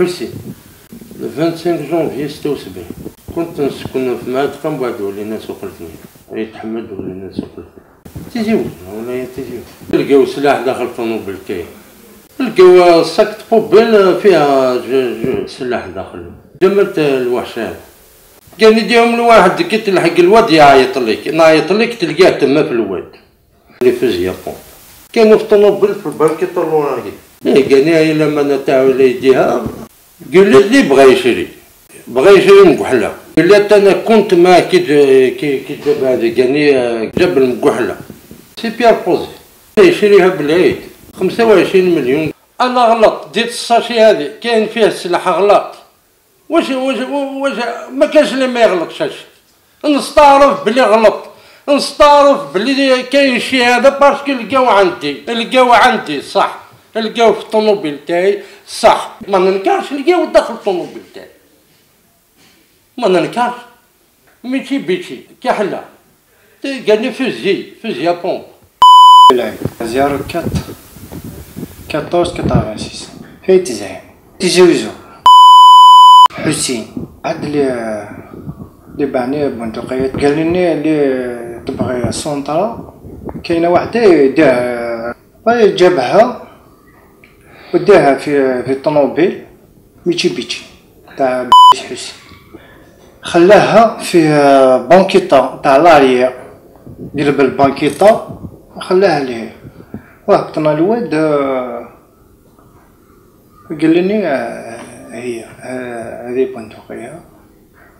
الحسين. 25 جونفي 76 كنت نسكن في مادقة من بعد ولينا سوق الاثنين يتحمد ولينا سوق الاثنين تيزيوجنا ولا تيزيوجنا لقاو سلاح داخل الطوموبيل كاين. لقاو ساكت بوبيل فيها جو جو سلاح داخل. دمرت الوحش هذا قال لي ديهم الواحد كي تلحق الواد يعيط لك. نعيط لك تلقاه تما في الواد. اللي في اليابان كانوا في طوموبيل في البنك يطلعوا إيه قال لي إلا ما نتاعو يديها. قال لي اللي بغى يشري. بغى يشري مكحله قال لي أنا كنت معاه كي كي كي جاب هذا قال لي جاب المكحله سي بيار بوزي. يشريها بالعيد. 25 مليون. أنا غلط. ديت الساشي هذه كاين فيها السلاح غلط. واش واش واش ما كانش اللي ما يغلطش هادشي نستعرف بلي غلط. نستعرف بلي كاين شي هذا باسكو لقاو عندي. لقاو عندي صح. لقاو في الطوموبيل تاعي. صح. ما ننكرش لقاو داخل الطوموبيل تاعي. ما ننكرش. ميتي بيتي. كحلة قال لي فوزي. فوزي بومب زيارة كات. 14 86 في تزعيم. تزوجوا حسين. عاد لي اللي باعني بندقية قال لي اللي تبغي سونطرا كاينة وحدة يديها جابها وداها في في الطوموبيل ميتشي بيتشي تاع حسين خلاها في بانكيطا تاع لاريا دير بالبانكيطا خلاها ليه. وهبطنا الواد قال لي هي هذه بندقية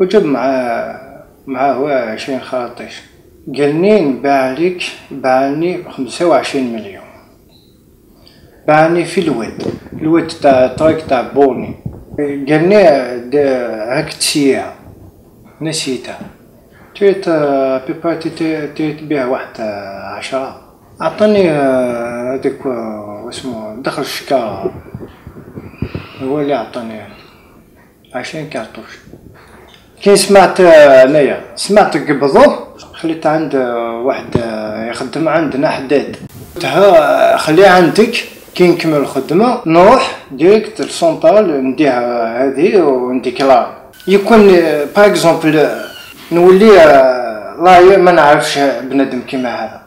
وجاب معاه معاه عشرين خراطيش قالني نباع لك باعني خمسة وعشرين مليون. باعني في الواد الواد تاع الطريق تاع بوني. قالني هاك تسيها نسيتها. تريت بيبا تريت بيها واحد عشرة. عطاني هذاك واسمو دخل الشكارة هو اللي عطاني عشرين cartouche كي سمعت أنايا. سمعت قبضوه خليت عند واحد يخدم عندنا حداد قلتها خليه عندك. كي نكمل الخدمة نروح direct لل centrale نديها هذه ونديك لا يكون par exemple نولي لا ما نعرفش بنادم كيما هذا.